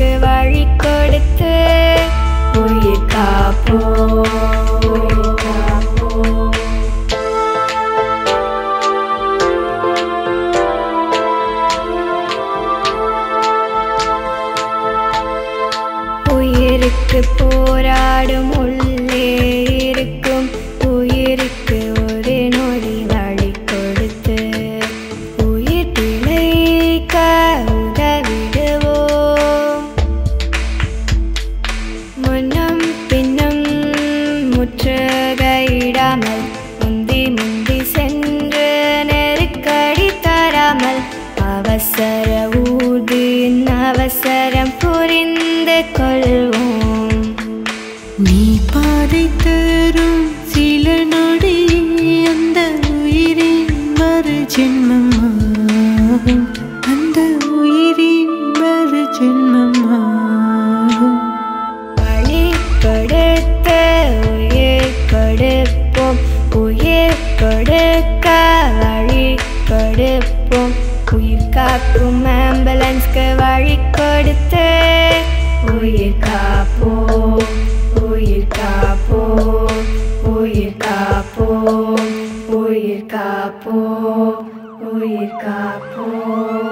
உயிருக்கு வழி கொடுத்து உயிர் காப்போம் உயிருக்கு போராடும் முன்னும் பின்னும் முற்றுகையிடாமல் முந்தி முந்தி சென்று நெருக்கடி தராமல் அவசர ஊதின் அவசரம் புரிந்து கொள்வோம். நீ பாதை தரும் சில நொடி அந்த உயிரின் மறு ஜென்மமாகும் அந்த உயிரின் மறு ஜென்மமாகும் கொடுப்போம் உயிர் காக்கும் ஆம்புலன்ஸ்க்கு வழி கொடுத்து உயிர் காப்போம். உயிர் காப்போம். உயிர் காப்போம். உயிர் காப்போம். உயிர் காப்போம்.